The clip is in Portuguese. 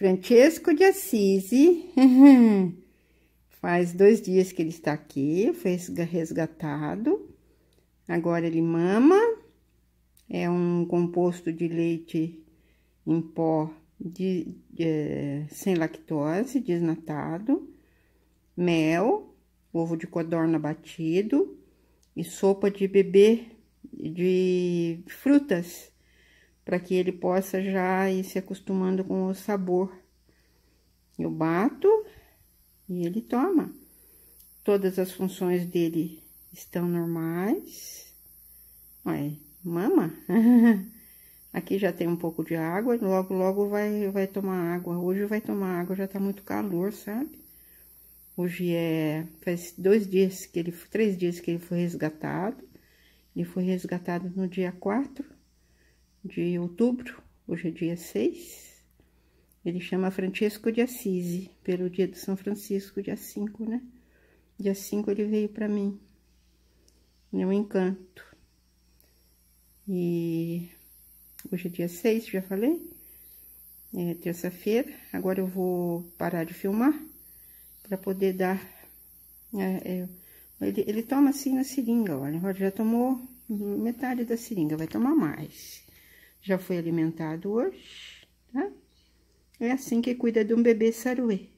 Francesco de Assisi. Faz dois dias que ele está aqui, foi resgatado. Agora ele mama. É um composto de leite em pó de, de, sem lactose, desnatado, mel, ovo de codorna batido e sopa de bebê de frutas para que ele possa já ir se acostumando com o sabor. Eu bato e ele toma. Todas as funções dele estão normais. Olha, mama. Aqui já tem um pouco de água, logo, logo vai, vai tomar água. Hoje vai tomar água, já tá muito calor, sabe? Hoje é, faz dois dias que ele, três dias que ele foi resgatado. Ele foi resgatado no dia 4 de outubro, hoje é dia 6. Ele chama Francisco de Assisi, pelo dia de São Francisco, dia 5, né? Dia 5 ele veio para mim. É um encanto. E hoje é dia 6, já falei. É terça-feira. Agora eu vou parar de filmar para poder dar. É, é, ele, ele toma assim na seringa, olha. Já tomou metade da seringa, vai tomar mais já foi alimentado hoje, tá? É assim que cuida de um bebê saruê.